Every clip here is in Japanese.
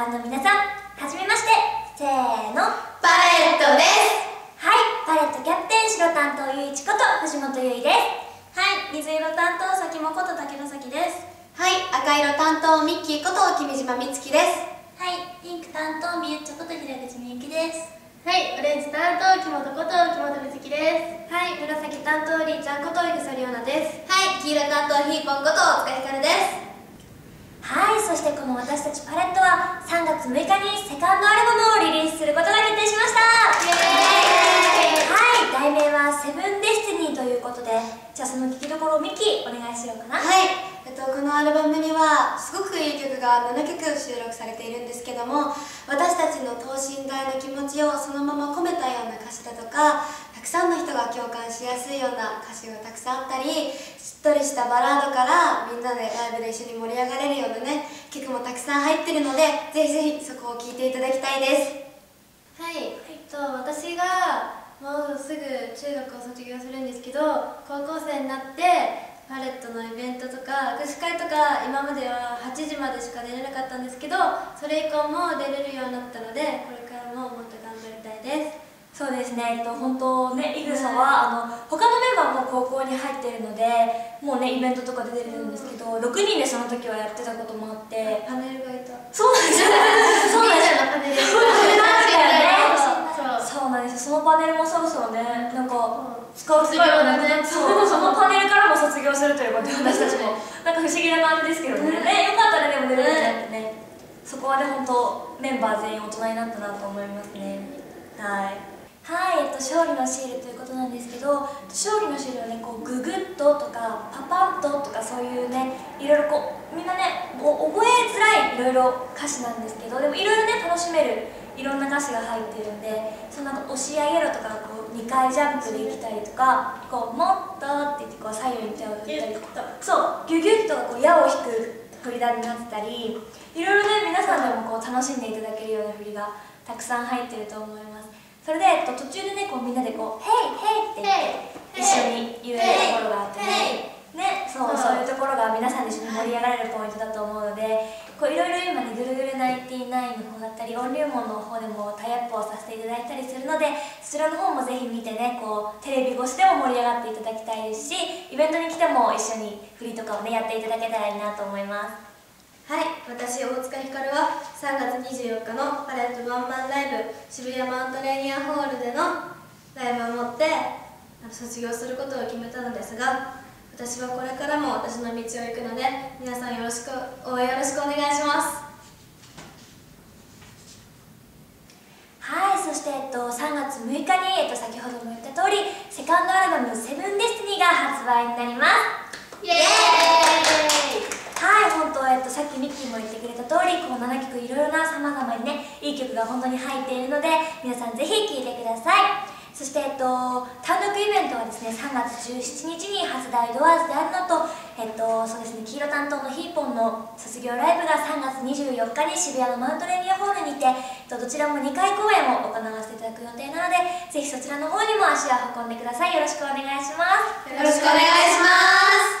覧の皆さんはじめまして。せーの。パレットです。はいパレットキャプテン白担当ゆいちこと藤本ゆいです。はい水色担当さきもこと竹野咲です。はい赤色担当ミッキーこと君島美月です。はいピンク担当みゆっちょこと平口みゆきです。はいオレンジ担当木本こと木本美月です。はい紫担当りーちゃんこといぐさりおなです。はい黄色担当ヒーポンこと大塚ひかるです。はいそしてこの私たちパレットは3月6日にセカンドアルバムをリリースすることが決定しました。はい。題名は「セブンデスティニー」ということで。じゃあその聴きどころをミキお願いしようかな。はい、えっと、このアルバムにはすごくいい曲が7曲収録されているんですけども私たちの等身大の気持ちをそのまま込めたような歌詞だとかたくさんの人が共感しやすいような歌詞がたくさんあったりしっとりしたバラードからみんなでライブで一緒に盛り上がれるようなね曲もたくさん入ってるのでぜひぜひそこを聴いていただきたいです。はい、えっと、私がもうすぐ中学を卒業するんですけど高校生になってパレットのイベントとか握手会とか今までは8時までしか出れなかったんですけどそれ以降も出れるようになったのでこれからももっと頑張りたいですそうですね、えっと、本当ね、イグサは、あの他のメンバーも高校に入ってるので、もうね、イベントとかで出てるんですけど、6人でその時はやってたこともあって、パネルがいた。そうなんですよ、そうなんですよ、パネル。そうなんですよ、そのパネルもそろそろね、なんか、使う機会がなくなって、そのパネルからも卒業するということで、私たちも、なんか不思議な感じですけどね、ねよかったらでも出れるようになってね、そこはね、本当、メンバー全員大人になったなと思います勝利のシールということなんですけど勝利のシールはねこうググッととかパパンととかそういうねいろいろこうみんなねお覚えづらいいろいろ歌詞なんですけどでもいろいろね楽しめるいろんな歌詞が入ってるんでそのなんか押し上げろとかこう2回ジャンプできたりとかこうもっとって言ってこう左右に手を振ったりとかそうギュギュッとこう矢を引く振りだになってたりいろいろね皆さんでもこう楽しんでいただけるような振りがたくさん入ってると思いますそれで、えっと、途中でねこうみんなでこう「ヘイヘイ!」って言って一緒に言えるところがあってねねそうそういうところが皆さんで一緒に盛り上がれるポイントだと思うのでこういろいろ今ね「ぐるぐるナインティナイン」の方だったりオンリューモンの方でもタイアップをさせていただいたりするのでそちらの方もぜひ見てねこうテレビ越しでも盛り上がっていただきたいですしイベントに来ても一緒に振りとかをねやっていただけたらいいなと思いますはい、私大塚ひかるは3月24日のパレットワンマンライブ渋谷マウントレーニアホールでのライブをもって卒業することを決めたのですが私はこれからも私の道を行くので皆さんよろしく応援よろしくお願いします。はいそして、えっと、3月6日に、えっと、先ほども言った通りセカンドアルバム「セブンデスティニーが発売になりますイエーイはい本当、えっと、さっきミッキーも言ってくれた通りこの7曲いろいろなさまざまにねいい曲が本当に入っているので皆さんぜひ聴いてください。そして、えっと、単独イベントはですね3月17日に初台ドアーズであるのと、えっと、そうですね黄色担当のヒーポンの卒業ライブが3月24日に渋谷のマウントレーニアホールにて、えっと、どちらも2回公演を行わせていただく予定なのでぜひそちらの方にも足を運んでください。よろしくお願いします。よろしくお願いしま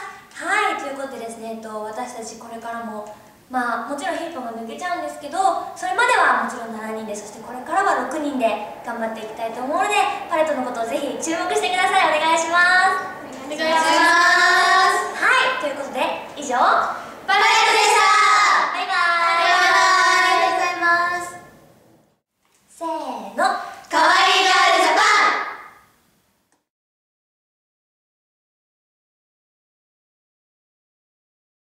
す。はいということでですね、えっと、私たちこれからもまあもちろんヒップも抜けちゃうんですけどそれまではもちろん7人でそしてこれからは6人で頑張っていきたいと思うのでパレットのことをぜひ注目してください。お願いします。お願いしお願いします。はい。ということで以上